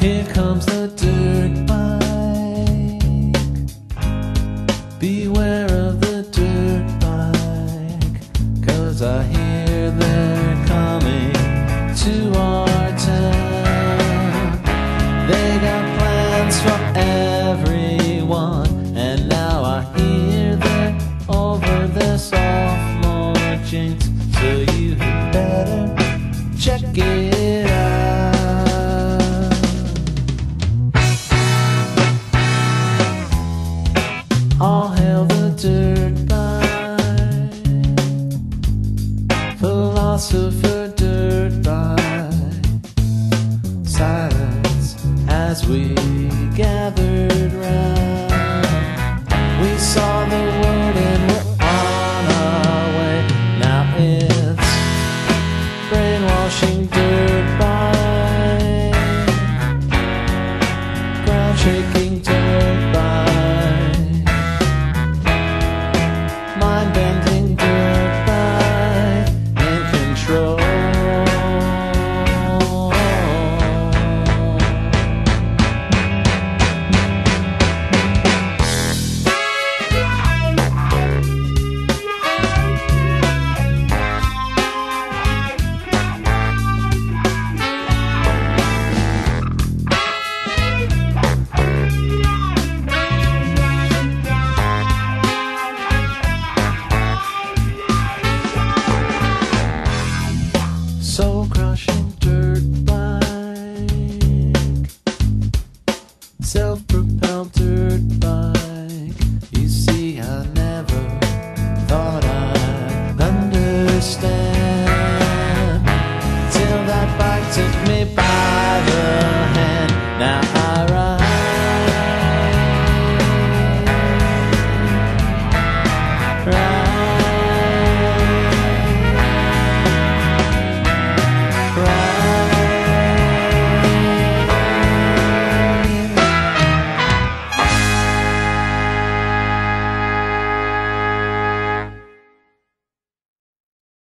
Here comes the dirt bike. Beware of the dirt bike. Cause I hear they're coming to our town. They got plans for everyone. And now I hear they're over the sophomore jinx. So you better check it. philosopher dirt bike silence as we gathered round. We saw the world I never thought I'd understand.